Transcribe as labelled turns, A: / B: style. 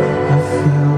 A: I feel